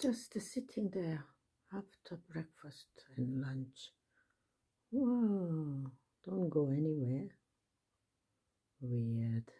just sitting there after breakfast and lunch. Wow, don't go anywhere. Weird.